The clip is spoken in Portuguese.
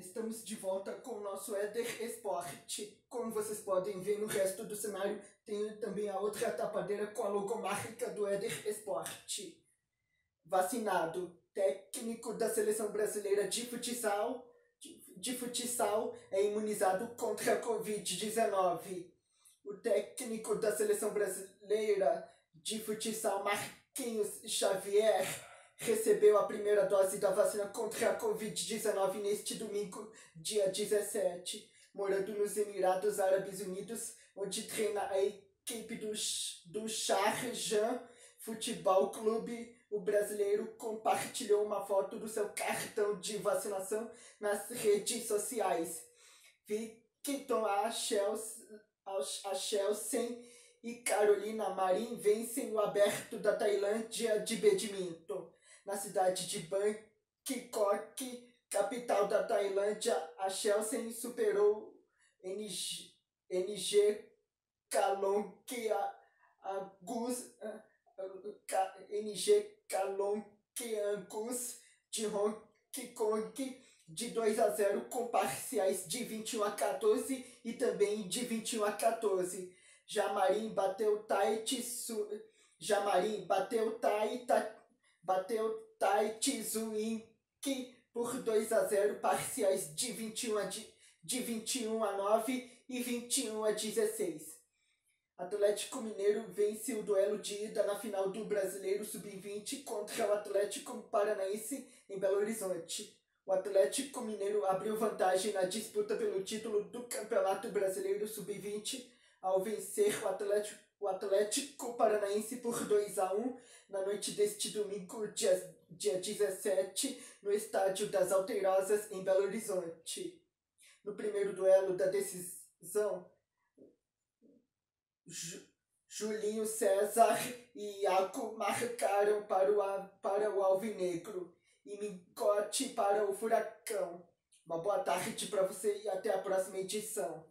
Estamos de volta com o nosso Éder Esporte. Como vocês podem ver no resto do cenário, tem também a outra tapadeira com a logomarca do Éder Esporte. Vacinado, técnico da seleção brasileira de futsal, de, de futsal é imunizado contra a Covid-19. O técnico da seleção brasileira de futsal, Marquinhos Xavier, recebeu a primeira dose da vacina contra a Covid-19 neste domingo, dia 17, morando nos Emirados Árabes Unidos, onde treina a equipe do, do Sharjah Futebol Clube. O brasileiro compartilhou uma foto do seu cartão de vacinação nas redes sociais. Victor a Chelsea, a Chelsea e Carolina Marin vencem o aberto da Tailândia de badminton na cidade de Bangkok, capital da Tailândia, a Chelsea superou NG, NG Kalonkiangus, NG Kalonkiangus de Hong Kong de 2 a 0 com parciais de 21 a 14 e também de 21 a 14. Jamarim bateu Tai Jamarim bateu Tai bateu Tai Tzuink por 2 a 0, parciais de 21 a, de, de 21 a 9 e 21 a 16. Atlético Mineiro vence o duelo de ida na final do Brasileiro Sub-20 contra o Atlético Paranaense em Belo Horizonte. O Atlético Mineiro abriu vantagem na disputa pelo título do Campeonato Brasileiro Sub-20 ao vencer o Atlético, o Atlético Paranaense por 2 a 1 na noite deste domingo, dia, dia 17, no estádio das Alterosas, em Belo Horizonte. No primeiro duelo da decisão, Ju, Julinho César e Iaco marcaram para o, para o Alvinegro e Mincote para o Furacão. Uma boa tarde para você e até a próxima edição.